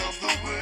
Arabesque,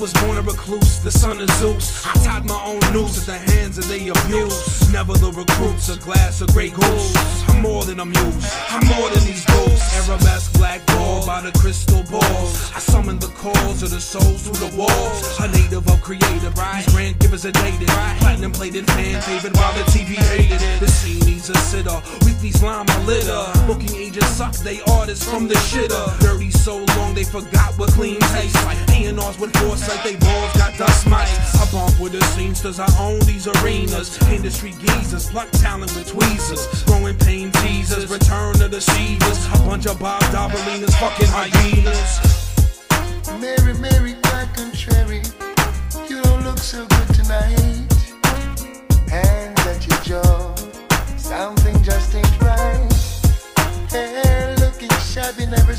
was born a recluse, the son of Zeus. I tied my own noose at the hands of they abuse. Never the recruits, a glass of Grey Goose. I'm more than a muse, I'm more than these ghosts. Arabesque black ball by the crystal balls. I summon the calls of the souls through the walls. A native of creative, these grand givers are dated. Platinum plated fan favorite while the TV hated it. The scene needs a sitter, weekly slime my litter. Booking agents suck, they artists from the shitter. Dirty so long they forgot what clean tastes like. A&Rs with foresight, they balls got dust mites. I bump with the scenesters, I own these arenas. Industry geezers, pluck talent with tweezers. Growing pain teasers, return of the seeders. A bunch of Bob Dobalinas, fucking hyenas. Mary, Mary, quite contrary. You don't look so good tonight.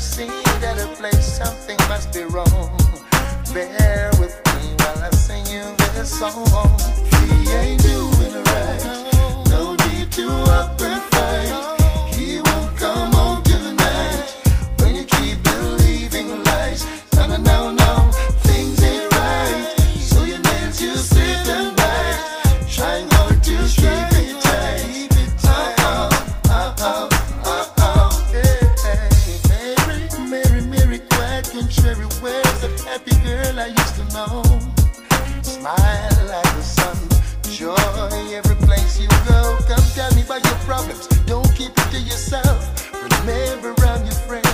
Shabby, never seen it at a place. Something must be wrong. Bear with me while I sing you this song. Happy girl I used to know? Smile like the sun, joy every place you go. Come tell me about your problems. Don't keep it to yourself. Remember I'm your friend.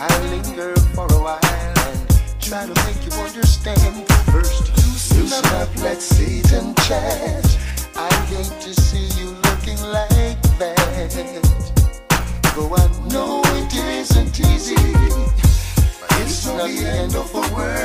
I linger for a while and try to make you understand. First, loosen up, let's sit and chat. I hate to the end of the world.